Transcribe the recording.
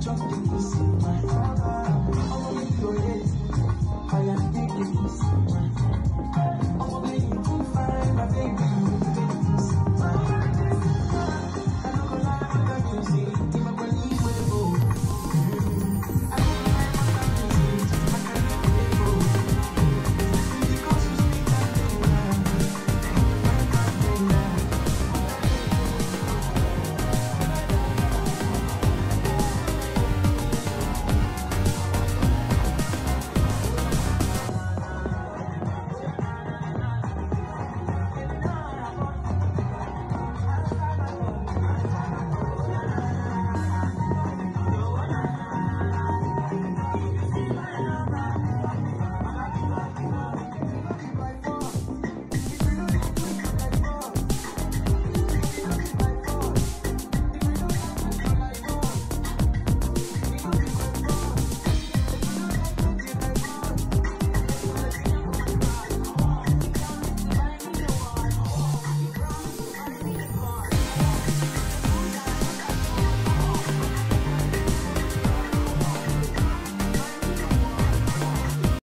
Cho những thứ xứng.